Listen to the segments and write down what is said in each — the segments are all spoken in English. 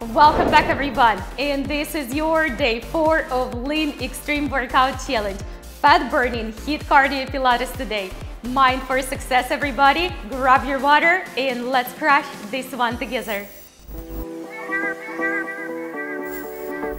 Welcome back everyone. And this is your day four of Lean Extreme Workout Challenge. Fat burning, HIIT cardio Pilates today. Mind for success everybody. Grab your water and let's crush this one together.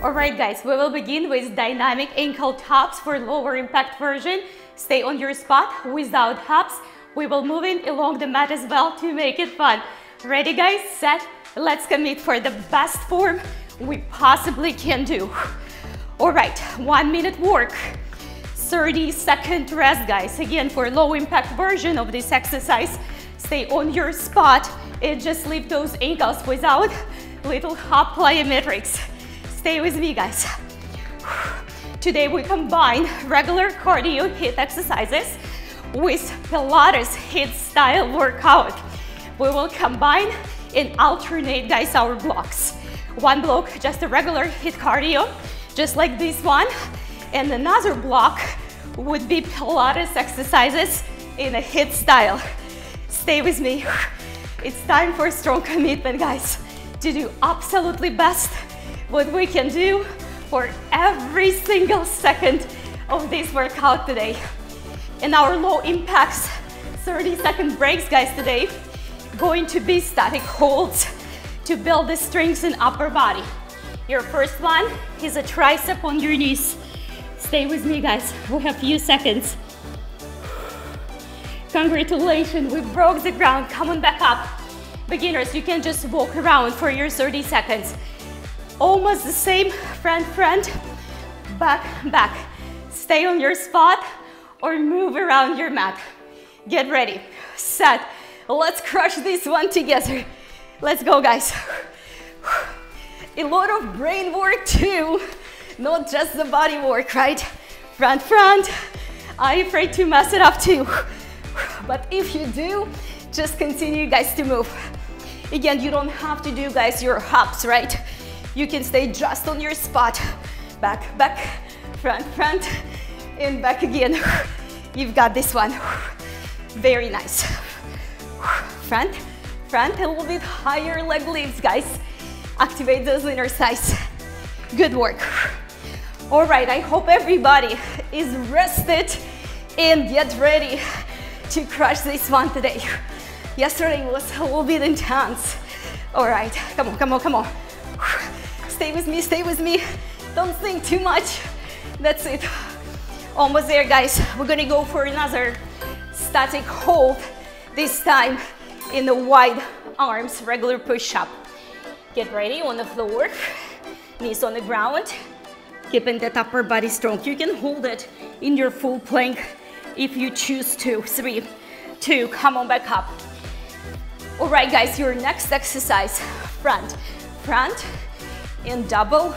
Alright guys, we will begin with dynamic ankle taps for lower impact version. Stay on your spot without hops. We will move in along the mat as well to make it fun. Ready guys, set, let's commit for the best form we possibly can do. Alright, one minute work. 30 second rest guys. Again, for low impact version of this exercise, stay on your spot and just lift those ankles without little hop plyometrics. Stay with me, guys. Today we combine regular cardio HIIT exercises with Pilates HIIT style workout. We will combine and alternate, guys, our blocks. One block, just a regular HIIT cardio, just like this one. And another block would be Pilates exercises in a HIIT style. Stay with me. It's time for strong commitment, guys, to do absolutely best what we can do for every single second of this workout today. In our low impacts, 30 second breaks, guys, today, going to be static holds to build the strength in upper body. Your first one is a tricep on your knees. Stay with me, guys. We have a few seconds. Congratulations, we broke the ground. Come on back up. Beginners, you can just walk around for your 30 seconds almost the same, front, front, back, back. Stay on your spot or move around your mat. Get ready, set. Let's crush this one together. Let's go, guys. A lot of brain work too, not just the body work, right? Front, front. I'm afraid to mess it up too. But if you do, just continue, guys, to move. Again, you don't have to do, guys, your hops, right? You can stay just on your spot. Back, back, front, front, and back again. You've got this one. Very nice. Front, front, a little bit higher leg lifts, guys. Activate those inner thighs. Good work. All right, I hope everybody is rested and get ready to crush this one today. Yesterday was a little bit intense. All right, come on, come on, come on. Stay with me, stay with me. Don't think too much. That's it. Almost there, guys. We're gonna go for another static hold. This time in the wide arms, regular push-up. Get ready on the floor, knees on the ground. Keeping that upper body strong. You can hold it in your full plank if you choose to. Three, two, come on back up. All right, guys, your next exercise, front, front, and double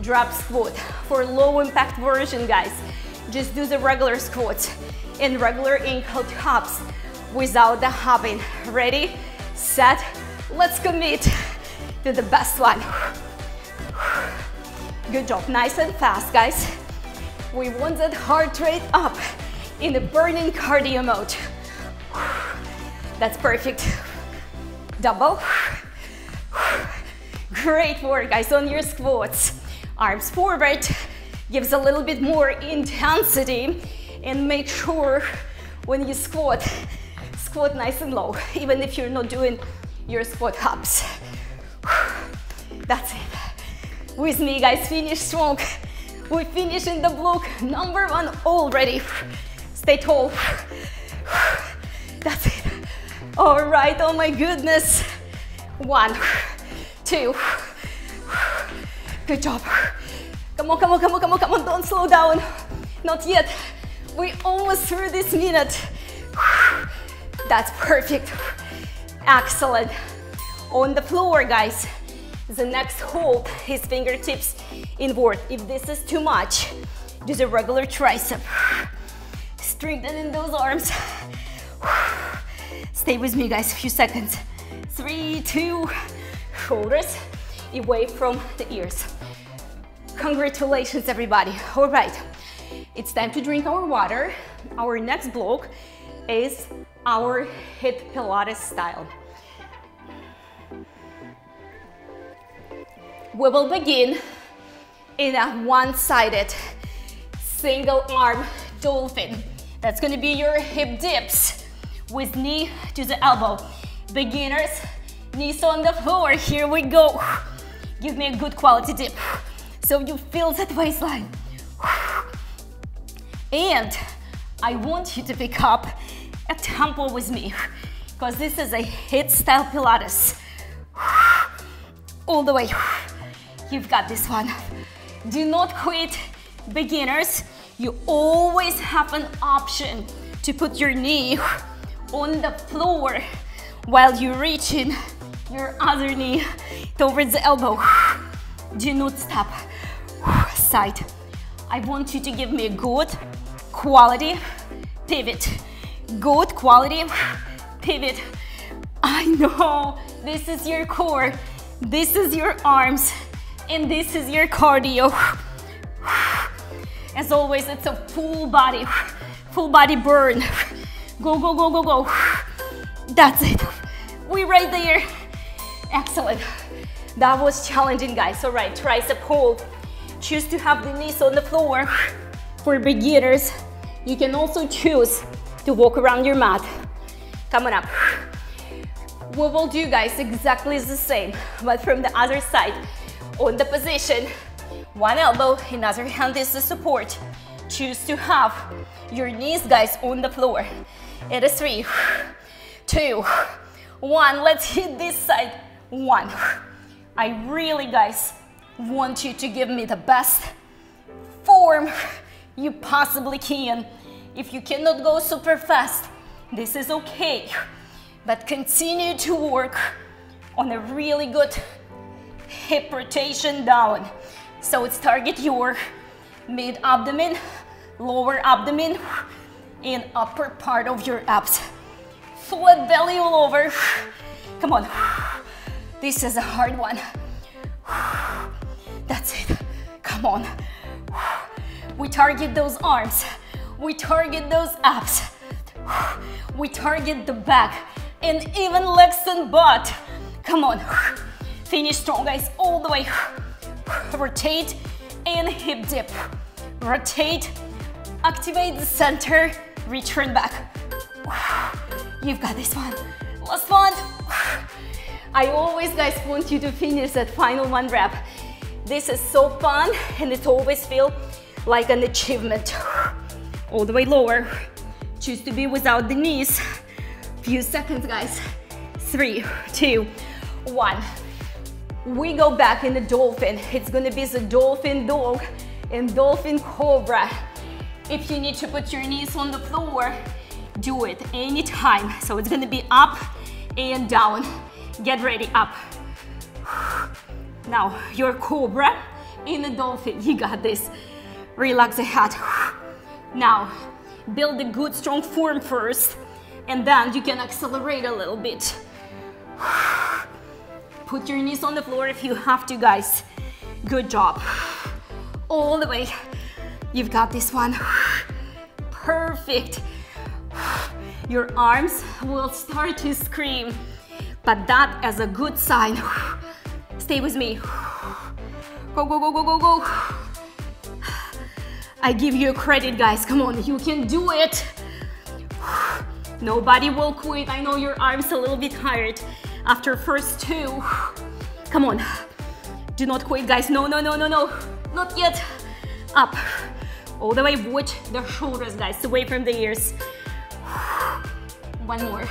drop squat. For low impact version, guys, just do the regular squats and regular ankle taps without the hopping. Ready, set, let's commit to the best one. Good job, nice and fast, guys. We want that heart rate up in the burning cardio mode. That's perfect. Double. Great work, guys, on your squats. Arms forward, gives a little bit more intensity and make sure when you squat, squat nice and low, even if you're not doing your squat hops. That's it. With me, guys, finish strong. We finish in the block number one already. Stay tall. That's it. All right, oh my goodness. One, two. Good job. Come on, come on, come on, come on, come on. Don't slow down. Not yet. We almost through this minute. That's perfect. Excellent. On the floor, guys. The next hold is fingertips inward. If this is too much, do the regular tricep. Strengthening those arms. Stay with me, guys, a few seconds. Three, two, shoulders away from the ears. Congratulations, everybody. All right, it's time to drink our water. Our next block is our HIIT Pilates style. We will begin in a one-sided single arm dolphin. That's gonna be your hip dips with knee to the elbow. Beginners, knees on the floor. Here we go. Give me a good quality dip so you feel that waistline. And I want you to pick up a tempo with me because this is a HIIT style Pilates. All the way. You've got this one. Do not quit, beginners. You always have an option to put your knee on the floor while you're reaching your other knee towards the elbow. Do not stop. Side. I want you to give me a good quality pivot. Good quality pivot. I know this is your core, this is your arms, and this is your cardio. As always, it's a full body, full body burn. Go, go, go, go, go. That's it. We're right there. Excellent. That was challenging, guys. All right, tricep hold. Choose to have the knees on the floor. For beginners, you can also choose to walk around your mat. Coming up. We will do, guys, exactly the same, but from the other side. On the position, one elbow, another hand is the support. Choose to have your knees, guys, on the floor. It is three, two, one. Let's hit this side. One. I really, guys, want you to give me the best form you possibly can. If you cannot go super fast, this is okay. But continue to work on a really good hip rotation down. So it's target your mid abdomen, lower abdomen, and upper part of your abs. Flat belly all over. Come on. This is a hard one. That's it. Come on. We target those arms. We target those abs. We target the back and even legs and butt. Come on. Finish strong, guys, all the way. Rotate and hip dip. Rotate, activate the center, return back. You've got this one. Last one. I always, guys, want you to finish that final one rep. This is so fun and it always feels like an achievement. All the way lower. Choose to be without the knees. Few seconds, guys. Three, two, one. We go back in the dolphin. It's gonna be the dolphin dog and dolphin cobra. If you need to put your knees on the floor, do it anytime. So it's gonna be up and down. Get ready, up. Now, your cobra in the dolphin. You got this. Relax the head. Now, build a good strong form first, and then you can accelerate a little bit. Put your knees on the floor if you have to, guys. Good job. All the way. You've got this one. Perfect. Your arms will start to scream, but that is a good sign. Stay with me. Go, go, go, go, go, go. I give you credit, guys. Come on, you can do it. Nobody will quit. I know your arm's a little bit tired after first two. Come on. Do not quit, guys. No, no, no, no, no. Not yet. Up. All the way. Watch the shoulders, guys. Away from the ears. One more.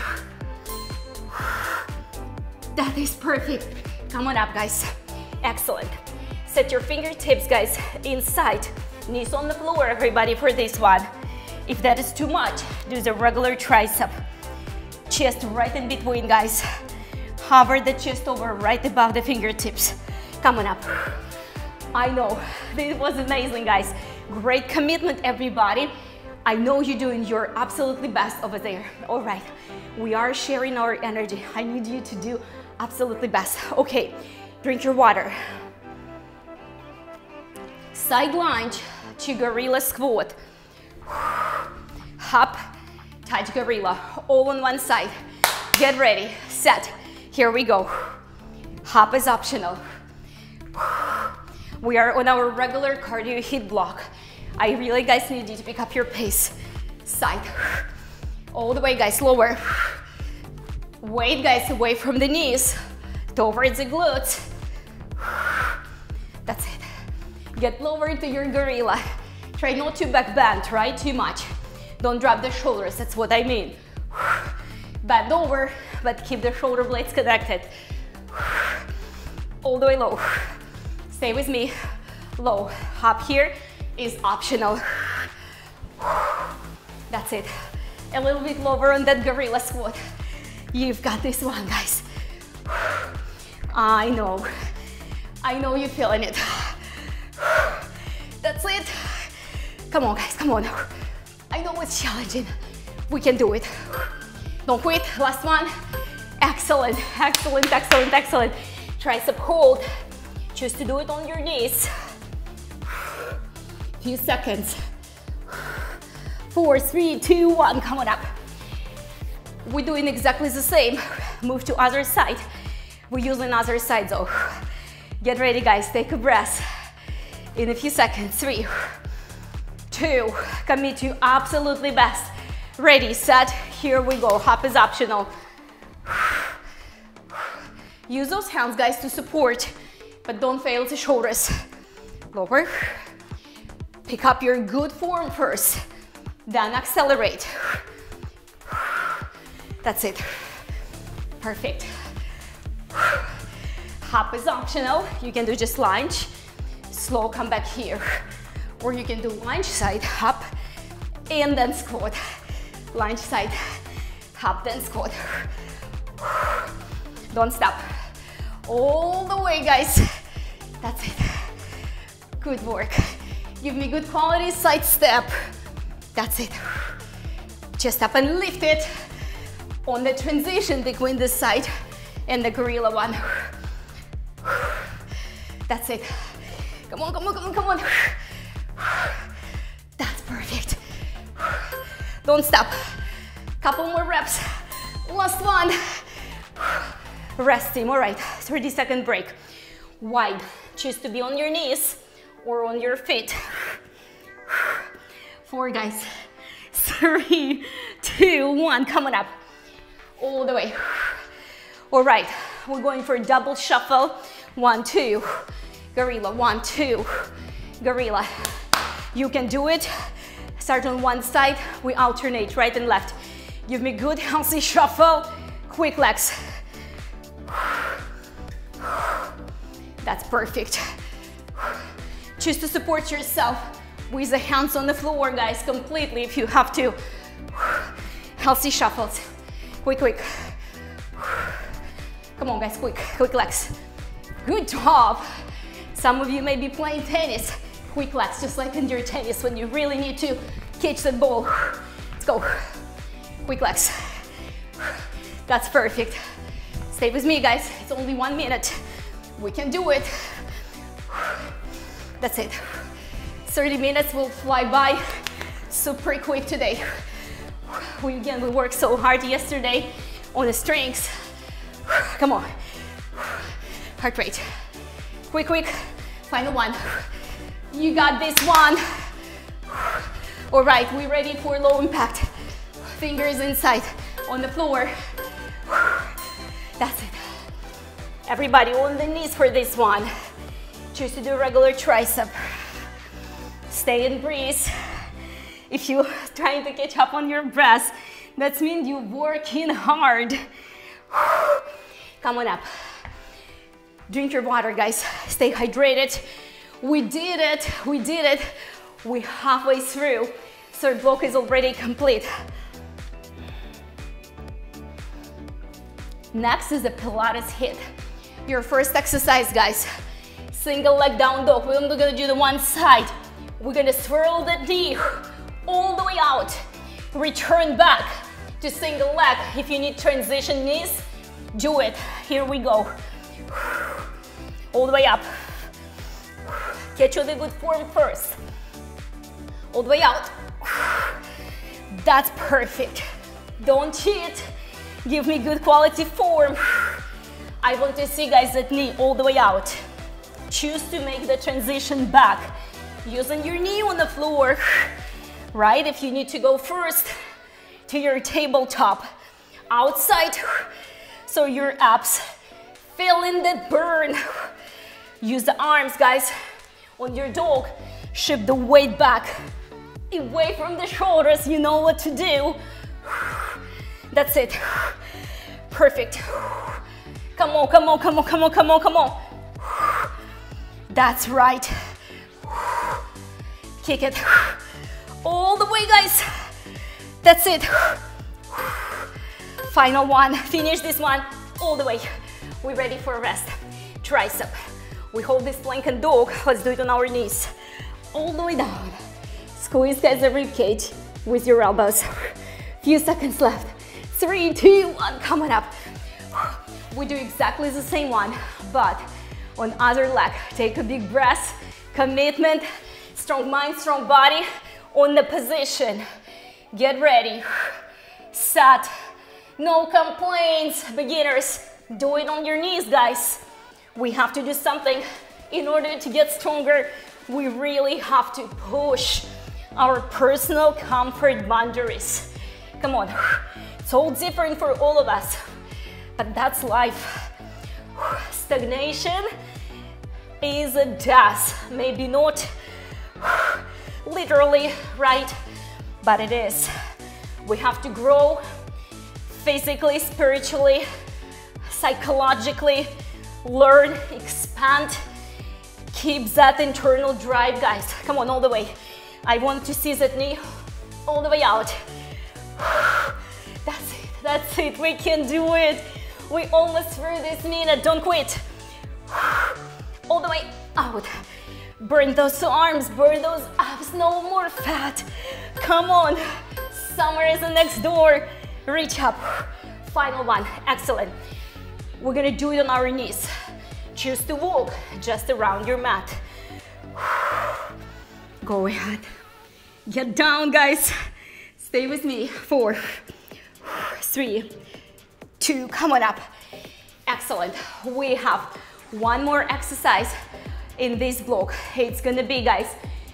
That is perfect. Come on up, guys. Excellent. Set your fingertips, guys, inside. Knees on the floor, everybody, for this one. If that is too much, do the regular tricep. Chest right in between, guys. Hover the chest over right above the fingertips. Come on up. I know, this was amazing, guys. Great commitment, everybody. I know you're doing your absolutely best over there. All right, we are sharing our energy. I need you to do absolutely best. Okay, drink your water. Side lunge to gorilla squat. Hop, tight gorilla, all on one side. Get ready, set. Here we go. Hop is optional. We are on our regular cardio HIIT block. I really, guys, need you to pick up your pace. Side. All the way, guys, lower. Weight, guys, away from the knees, towards the glutes. That's it. Get lower into your gorilla. Try not to back bend, right? Too much. Don't drop the shoulders, that's what I mean. Bend over, but keep the shoulder blades connected. All the way low. Stay with me. Low. Up here is optional. That's it. A little bit lower on that gorilla squat. You've got this one, guys. I know. I know you're feeling it. Come on, guys, come on. I know it's challenging. We can do it. Don't quit. Last one. Excellent, excellent, excellent, excellent. Tricep hold. Choose to do it on your knees. Few seconds. Four, three, two, one. Come on up. We're doing exactly the same. Move to other side. We're using other side though. Get ready, guys. Take a breath. In a few seconds. Three, two, commit to absolutely best. Ready, set, here we go. Hop is optional. Use those hands, guys, to support, but don't fail the shoulders. Lower. Pick up your good form first, then accelerate. That's it. Perfect. Hop is optional. You can do just lunge. Slow, come back here. Or you can do lunge side, hop, and then squat. Lunge side, hop, then squat. Don't stop. All the way, guys. That's it. Good work. Give me good quality side step. That's it. Just up and lift it on the transition between the side and the gorilla one. That's it. Come on, come on, come on, come on. That's perfect. Don't stop. Couple more reps. Last one. Rest team, all right. 30 second break. Wide. Choose to be on your knees or on your feet. Four guys. Three, two, one. Coming up. All the way. All right. We're going for a double shuffle. One, two. Gorilla. One, two. Gorilla. You can do it. Start on one side. We alternate right and left. Give me good healthy shuffle. Quick legs. That's perfect. Choose to support yourself with the hands on the floor, guys, completely if you have to. Healthy shuffles. Quick, quick. Come on, guys, quick, quick legs. Good job. Some of you may be playing tennis. Quick legs, just like in your tennis when you really need to catch the ball. Let's go. Quick legs. That's perfect. Stay with me, guys. It's only one minute. We can do it. That's it. 30 minutes will fly by super quick today. We again, we worked so hard yesterday on the strengths. Come on. Heart rate. Quick, quick. Final one. You got this one. All right, we're ready for low impact. Fingers inside on the floor. That's it. Everybody on the knees for this one. Choose to do regular tricep. Stay and breathe. If you're trying to catch up on your breath, that means you're working hard. Come on up. Drink your water, guys. Stay hydrated. We did it. We did it. We're halfway through. Third block is already complete. Next is the Pilates HIIT. Your first exercise, guys. Single leg down dog. We're only gonna do the one side. We're gonna swirl the knee all the way out. Return back to single leg. If you need transition knees, do it. Here we go. All the way up. Get you the good form first. All the way out. That's perfect. Don't cheat. Give me good quality form. I want to see guys that knee all the way out. choose to make the transition back, using your knee on the floor, right? If you need to go first to your tabletop, outside, so your abs feeling that burn. Use the arms, guys, on your dog. Shift the weight back, away from the shoulders. You know what to do. That's it. Perfect. Come on, come on, come on, come on, come on, come on. That's right. Kick it. All the way, guys. That's it. Final one. Finish this one all the way. We're ready for a rest. Tricep. We hold this plank and dog. Let's do it on our knees. All the way down. Squeeze guys the rib cage with your elbows. Few seconds left. Three, two, one. Coming up. We do exactly the same one, but on other leg. Take a big breath. Commitment. Strong mind, strong body. On the position. Get ready. Set. No complaints, beginners. Do it on your knees, guys. We have to do something in order to get stronger. We really have to push our personal comfort boundaries. Come on, it's all different for all of us, but that's life. Stagnation is a death. Maybe not literally, right? But it is. We have to grow physically, spiritually, psychologically, learn, expand, keep that internal drive, guys. Come on, all the way. I want to see that knee all the way out. That's it, that's it, we can do it. We almost through this minute, don't quit. All the way out. Burn those arms, burn those abs, no more fat. Come on, summer is the next door. Reach up. Final one, excellent. We're gonna do it on our knees. Choose to walk just around your mat. Go ahead. Get down, guys. Stay with me. Four, three, two, come on up. Excellent. We have one more exercise in this block. It's gonna be, guys,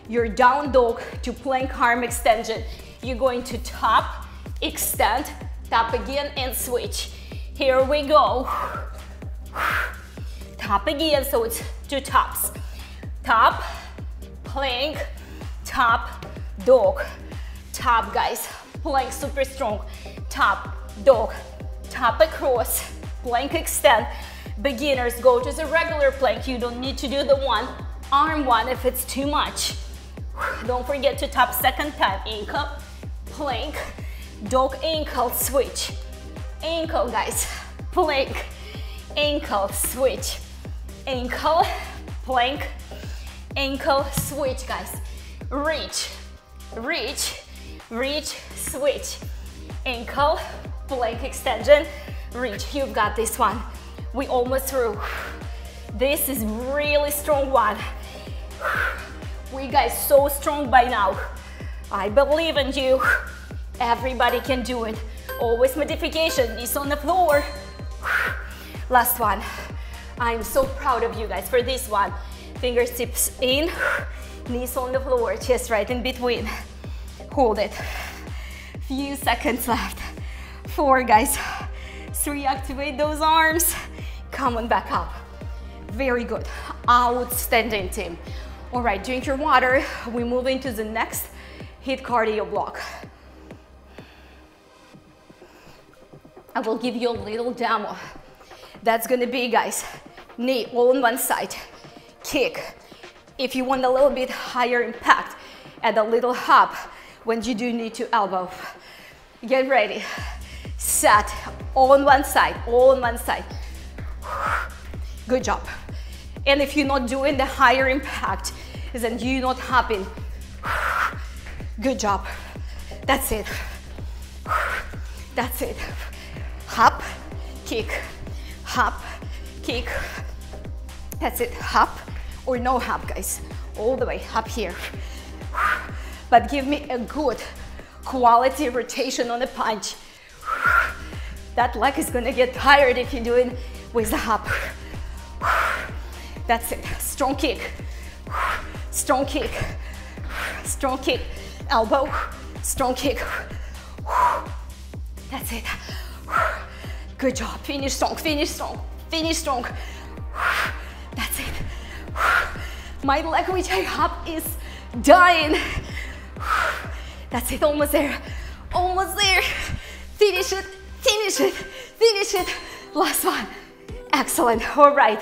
your down dog to plank arm extension. You're going to top, extend, tap again and switch. Here we go. Tap again, so it's two tops. Top, plank, top, dog. Top, guys. Plank super strong. Top, dog. Tap across. Plank extend. Beginners go to the regular plank. You don't need to do the one arm one if it's too much. Don't forget to tap second time. Ankle, plank, dog ankle switch. Ankle, guys plank, ankle, switch, ankle, plank, ankle, switch, guys. Reach, reach, reach, switch, ankle, plank extension, reach. You've got this one. We almost through. This is really strong one. We guys so strong by now. I believe in you. Everybody can do it. Always modification, knees on the floor. Last one. I'm so proud of you guys for this one. Fingertips in, knees on the floor, chest right in between. Hold it. Few seconds left. Four, guys. Three, activate those arms. Come on back up. Very good. Outstanding, team. All right, drink your water. We move into the next HIIT cardio block. I will give you a little demo. That's gonna be, guys, knee all on one side, kick. If you want a little bit higher impact, add a little hop when you do knee to elbow. Get ready, set, all on one side, all on one side. Good job. And if you're not doing the higher impact, then you're not hopping. Good job. That's it. That's it hop, kick, hop, kick. That's it, hop or no hop, guys. All the way up here. But give me a good quality rotation on the punch. That leg is gonna get tired if you do it with the hop. That's it. Strong kick. Strong kick. Strong kick. Elbow. Strong kick. That's it. Good job. Finish strong. Finish strong. Finish strong. That's it. My leg which I have is dying. That's it. Almost there. Almost there. Finish it. Finish it. Finish it. Last one. Excellent. All right.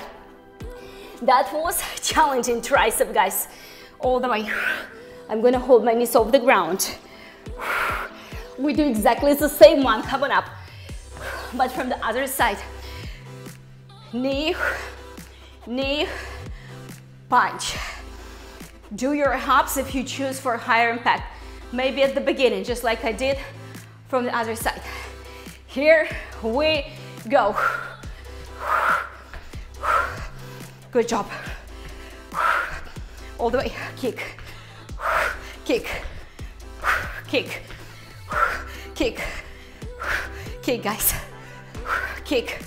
That was challenging tricep, guys. All the way. I'm gonna hold my knees off the ground. We do exactly the same one coming up, but from the other side. Knee, knee, punch. Do your hops if you choose for higher impact. Maybe at the beginning, just like I did from the other side. Here we go. Good job. All the way, kick, kick, kick, kick, kick, guys. Kick,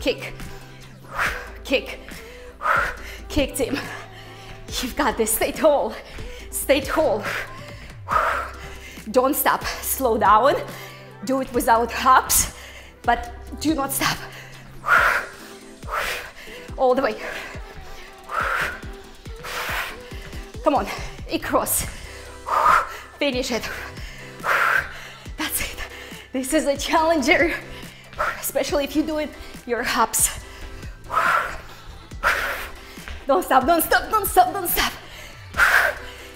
kick, kick, kick, team. You've got this. Stay tall. Stay tall. Don't stop. Slow down. Do it without hops, but do not stop. All the way. Come on. Across. Finish it. That's it. This is a challenger, especially if you do it your hops. Don't stop, don't stop, don't stop, don't stop.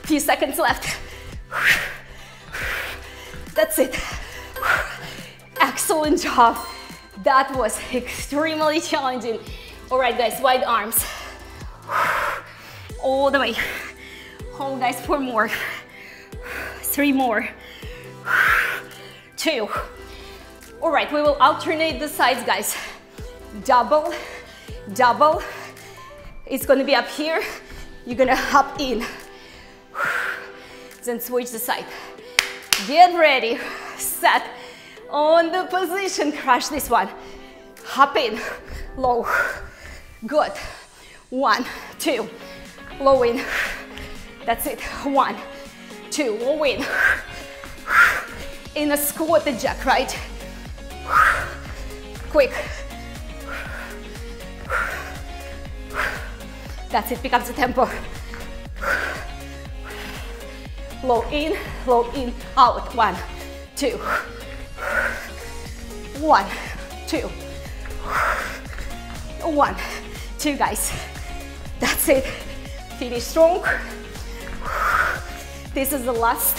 Few seconds left. That's it. Excellent job. That was extremely challenging. All right, guys, wide arms. All the way. Hold, guys, four more. Three more. Two. All right, we will alternate the sides, guys. Double, double. It's gonna be up here. You're gonna hop in. Then switch the side. Get ready, set, on the position, crush this one. Hop in, low, good. One, two, low in. That's it, one, two, low in. In a squatted jack, right? Quick. That's it, pick up the tempo. Low in, low in, out. One, two. One, two. One, two, guys. That's it. Finish strong. This is the last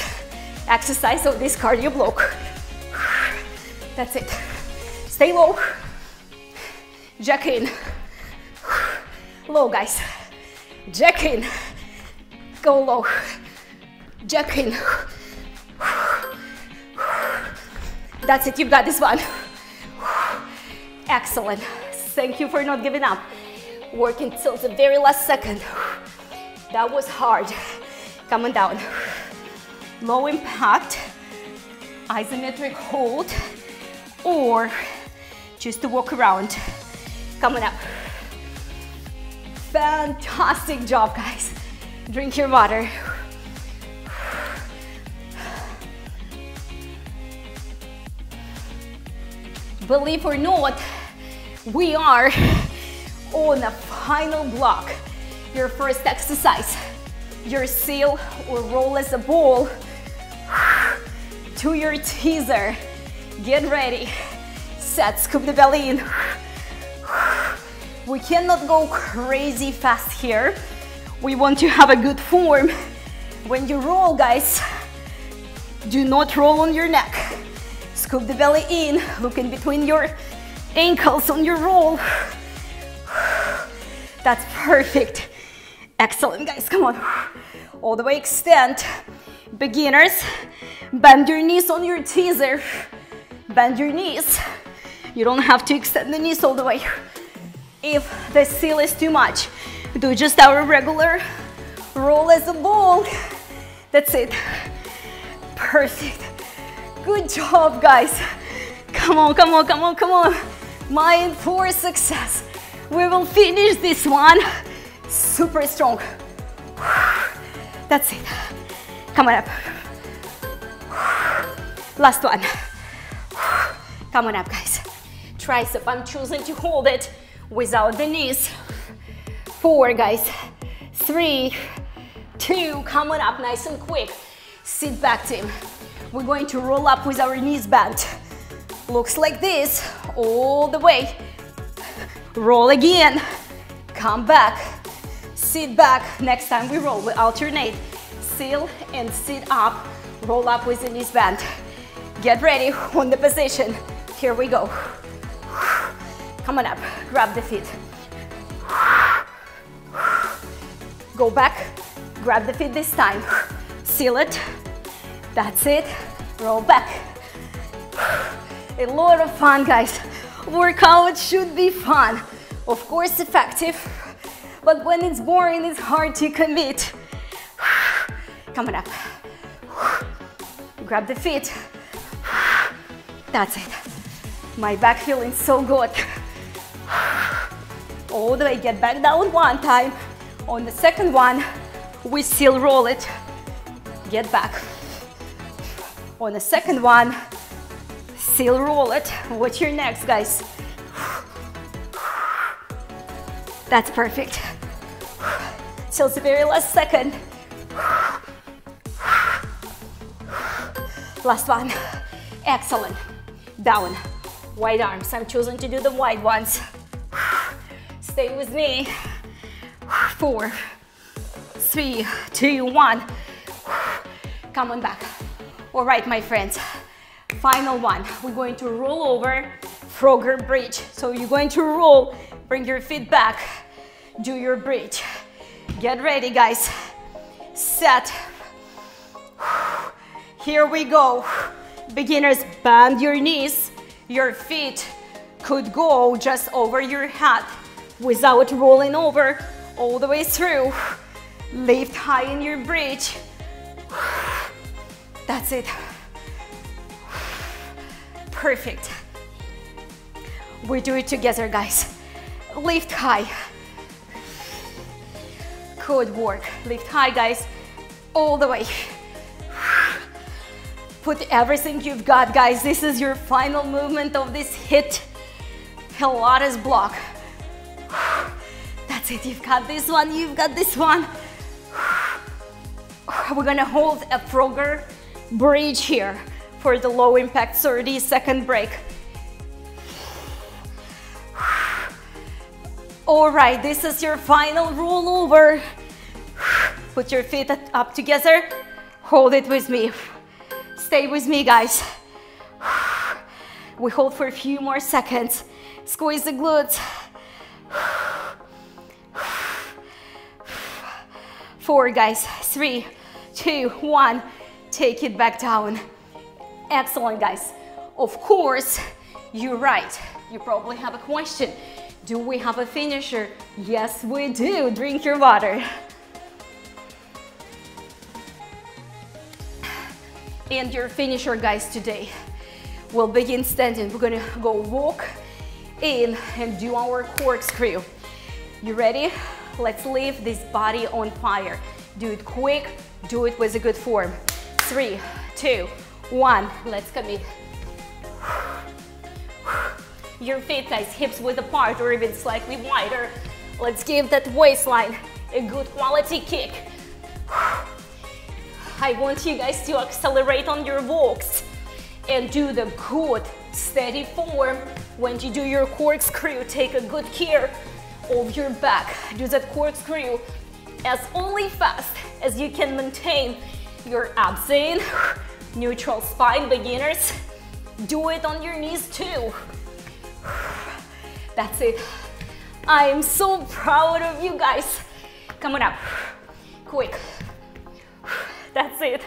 exercise of this cardio block. That's it. Stay low. Jack in. Low, guys. Jack in. Go low. Jack in. That's it, you've got this one. Excellent. Thank you for not giving up. Working till the very last second. That was hard. Coming down. Low impact, isometric hold, or just to walk around. Coming up. Fantastic job, guys. Drink your water. Believe or not, we are on a final block. Your first exercise, your seal or roll as a ball to your teaser. Get ready, set, scoop the belly in. We cannot go crazy fast here. We want to have a good form. When you roll, guys, do not roll on your neck. Scoop the belly in, look in between your ankles on your roll. That's perfect. Excellent, guys, come on. All the way extend. Beginners, bend your knees on your teaser. Bend your knees. You don't have to extend the knees all the way. If the seal is too much, do just our regular roll as a ball. That's it. Perfect. Good job, guys. Come on, come on, come on, come on. Mind for success. We will finish this one super strong. That's it. Come on up. Last one. Come on up, guys. Tricep, I'm choosing to hold it without the knees. Four, guys. Three, two, come on up nice and quick. Sit back, team. We're going to roll up with our knees bent. Looks like this all the way. Roll again. Come back. Sit back. Next time we roll, we alternate. Seal and sit up. Roll up with the knees bent. Get ready on the position. Here we go. Come on up. Grab the feet. Go back. Grab the feet this time. Seal it. That's it. Roll back. A lot of fun, guys. Workout should be fun. Of course, effective. But when it's boring, it's hard to commit. Come on up. Grab the feet. That's it. My back feeling so good. All the way, get back down one time. On the second one, we still roll it. Get back. On the second one, still roll it. What's your next, guys? That's perfect. Till the very last second. Last one. Excellent. Down. Wide arms. I'm choosing to do the wide ones. Stay with me. Four, three, two, one. Come on back. All right, my friends. Final one. We're going to roll over Frogger bridge. So you're going to roll, bring your feet back, do your bridge. Get ready, guys. Set. Here we go. Beginners, bend your knees. Your feet could go just over your head without rolling over all the way through. Lift high in your bridge. That's it. Perfect. We do it together, guys. Lift high. Good work. Lift high, guys. All the way. Put everything you've got, guys. This is your final movement of this HIIT Pilates block. That's it. You've got this one. You've got this one. We're gonna hold a Frogger bridge here for the low impact 30 second break. All right, this is your final rollover. Put your feet up together. Hold it with me. Stay with me, guys. We hold for a few more seconds. Squeeze the glutes. Four, guys. Three, two, one. Take it back down. Excellent, guys. Of course, you're right. You probably have a question. Do we have a finisher? Yes, we do. Drink your water. And your finisher, guys, today. We'll begin standing. We're gonna go walk in and do our corkscrew. You ready? Let's leave this body on fire. Do it quick, do it with a good form. Three, two, one. Let's commit. Your feet, guys, hips width apart or even slightly wider. Let's give that waistline a good quality kick. I want you guys to accelerate on your walks and do the good steady form. When you do your corkscrew, take a good care of your back. Do that corkscrew as only fast as you can maintain your abs in. Neutral spine, beginners. Do it on your knees too. That's it. I am so proud of you guys. Come on up, quick. That's it.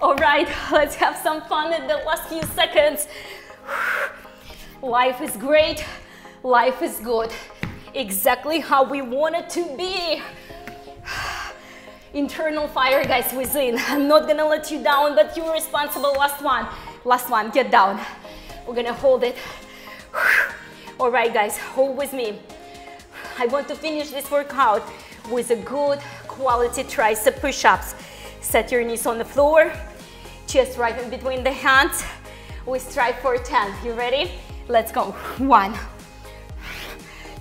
All right, let's have some fun in the last few seconds. Life is great, life is good. Exactly how we want it to be. Internal fire, guys, within. I'm not gonna let you down, but you're responsible. Last one, last one, get down. We're gonna hold it. All right, guys, hold with me. I want to finish this workout with a good quality tricep push-ups. Set your knees on the floor, chest right in between the hands. We strive for 10. You ready? Let's go. One,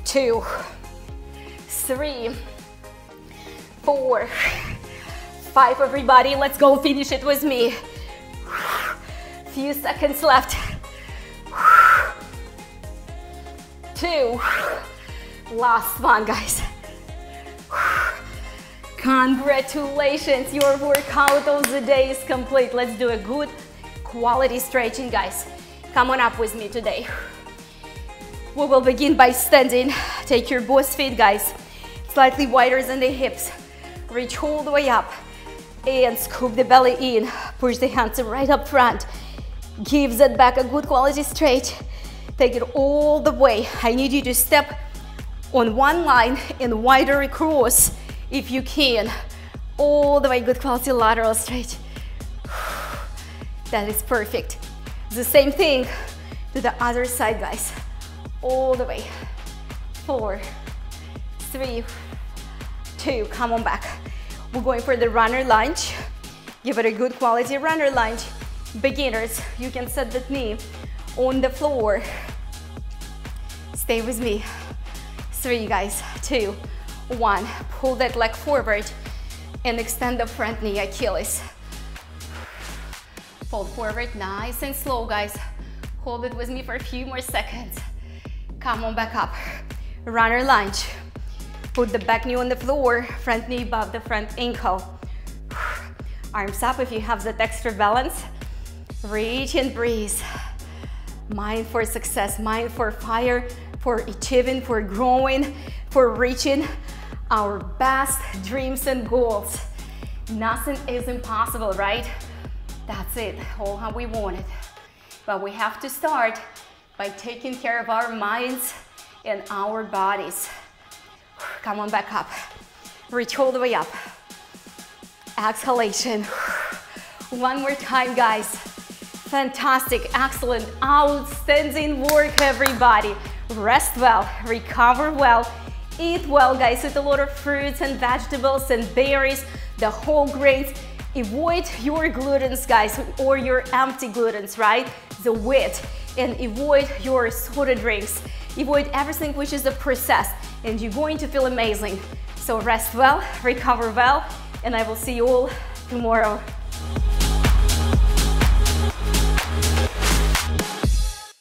two, three, four, five, everybody. Let's go finish it with me. Few seconds left. Two. Last one, guys. Congratulations, your workout of the day is complete. Let's do a good quality stretching, guys. Come on up with me today. We will begin by standing. Take your both feet, guys, slightly wider than the hips. Reach all the way up and scoop the belly in. Push the hands right up front. Give that back a good quality stretch. Take it all the way. I need you to step on one line and wider across if you can. All the way, good quality lateral stretch. That is perfect. The same thing to the other side, guys. All the way. Four, three, two, come on back. We're going for the runner lunge. Give it a good quality runner lunge. Beginners, you can set the knee on the floor. Stay with me. Three, guys, two, one. Pull that leg forward and extend the front knee, Achilles. Fold forward, nice and slow, guys. Hold it with me for a few more seconds. Come on back up. Runner lunge. Put the back knee on the floor, front knee above the front ankle. Arms up if you have that extra balance. Reach and breathe. Mind for success, mind for fire, for achieving, for growing, for reaching our best dreams and goals. Nothing is impossible, right? That's it, all how we want it. But we have to start by taking care of our minds and our bodies. Come on back up. Reach all the way up. Exhalation. One more time, guys. Fantastic, excellent, outstanding work, everybody. Rest well, recover well, eat well guys, eat a lot of fruits and vegetables and berries, the whole grains. Avoid your glutens guys or your empty glutens, right? The wheat and avoid your soda drinks. Avoid everything which is a process and you're going to feel amazing. So rest well, recover well, and I will see you all tomorrow.